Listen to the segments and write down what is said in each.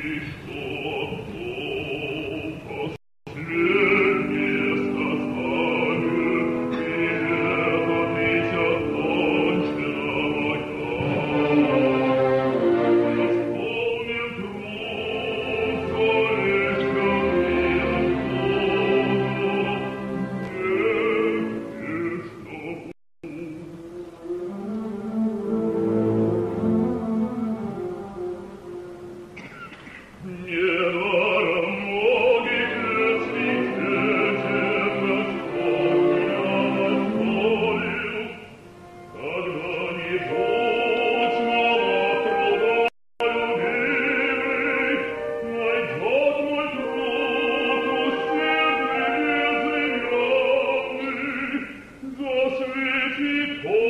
Ich keep.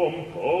tuom fogo,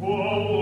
whoa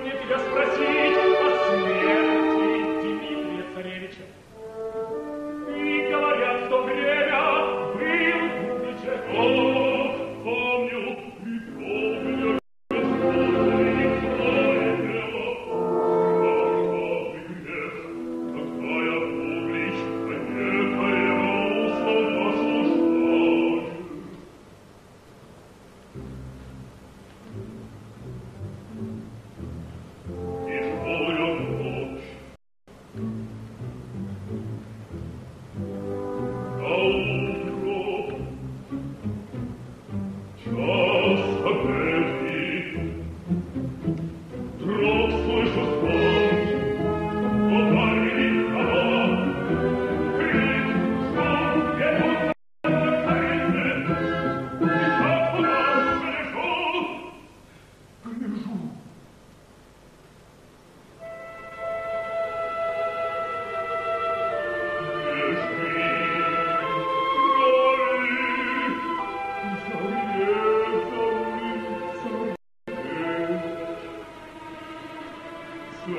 мне тебя спросить?